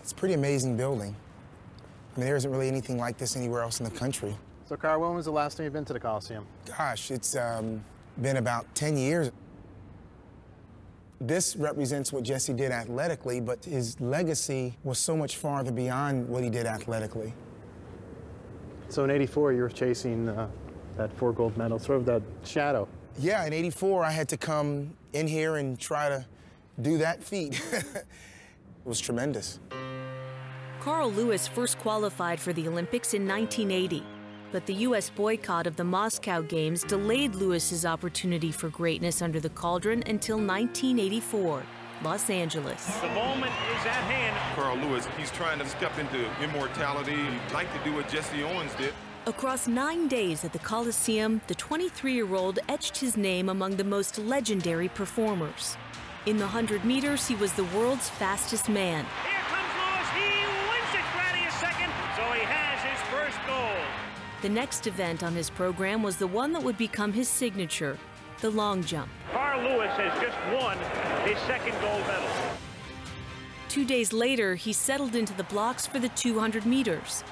It's a pretty amazing building. I mean, there isn't really anything like this anywhere else in the country. So, Carl, when was the last time you've been to the Coliseum? Gosh, it's um, been about 10 years. This represents what Jesse did athletically, but his legacy was so much farther beyond what he did athletically. So in 84, you were chasing uh, that four gold medal, sort of that shadow. Yeah, in 84, I had to come in here and try to do that feat. it was tremendous. Carl Lewis first qualified for the Olympics in 1980, but the U.S. boycott of the Moscow Games delayed Lewis's opportunity for greatness under the cauldron until 1984. Los Angeles. The moment is at hand. Carl Lewis, he's trying to step into immortality. He'd like to do what Jesse Owens did. Across nine days at the Coliseum, the 23-year-old etched his name among the most legendary performers. In the 100 meters, he was the world's fastest man. First gold. The next event on his program was the one that would become his signature, the long jump. Carl Lewis has just won his second gold medal. Two days later, he settled into the blocks for the 200 meters.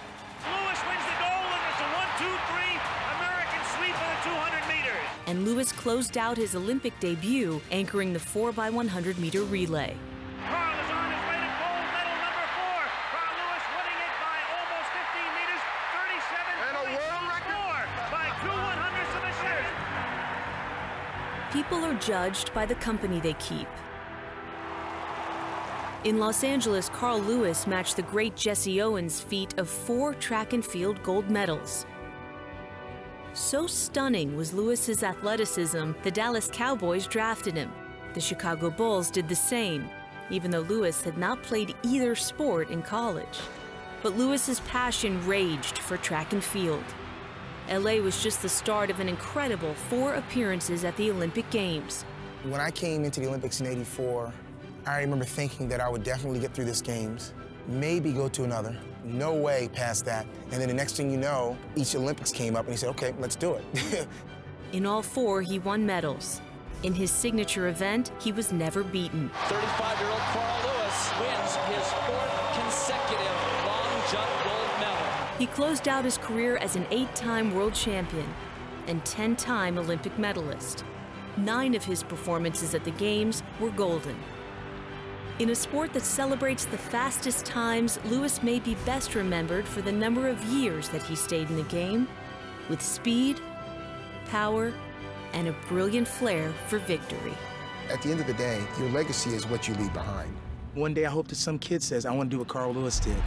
Lewis wins the gold, and it's a one-two-three American sweep of the 200 meters. And Lewis closed out his Olympic debut anchoring the 4x100 meter relay. People are judged by the company they keep. In Los Angeles, Carl Lewis matched the great Jesse Owens' feat of four track and field gold medals. So stunning was Lewis's athleticism, the Dallas Cowboys drafted him. The Chicago Bulls did the same, even though Lewis had not played either sport in college. But Lewis's passion raged for track and field. LA was just the start of an incredible four appearances at the Olympic Games. When I came into the Olympics in 84, I remember thinking that I would definitely get through this games, maybe go to another. No way past that. And then the next thing you know, each Olympics came up and he said, okay, let's do it. In all four, he won medals. In his signature event, he was never beaten. 35-year-old Carl Lewis wins his fourth He closed out his career as an eight-time world champion and 10-time Olympic medalist. Nine of his performances at the Games were golden. In a sport that celebrates the fastest times, Lewis may be best remembered for the number of years that he stayed in the game with speed, power, and a brilliant flair for victory. At the end of the day, your legacy is what you leave behind. One day I hope that some kid says, I want to do what Carl Lewis did.